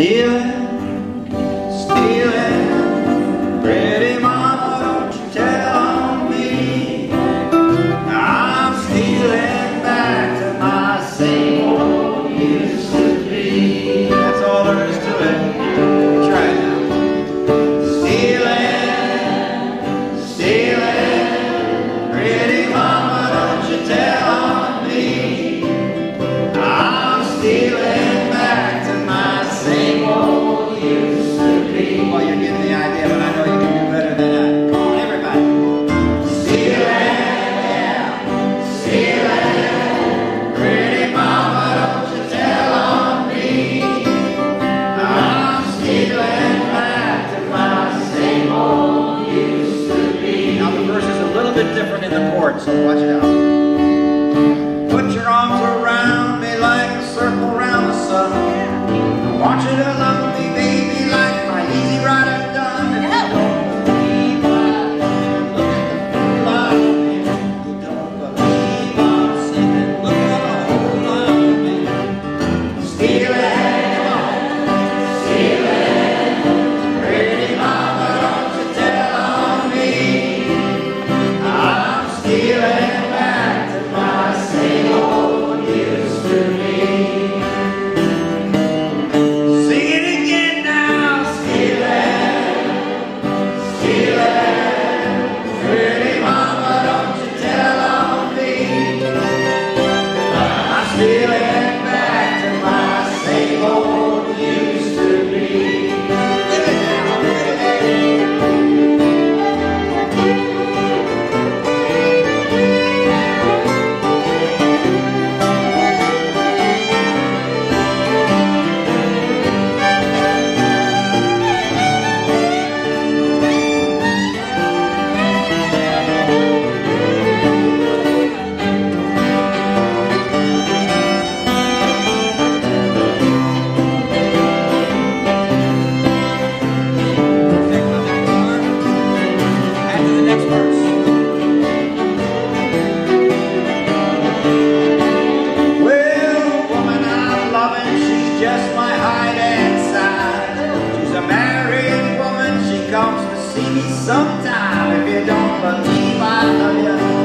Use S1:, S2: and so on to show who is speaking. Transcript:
S1: Stealing, stealing. 什么关系啊？hide. She's a married woman, she comes to see me sometime. If you don't believe I love you.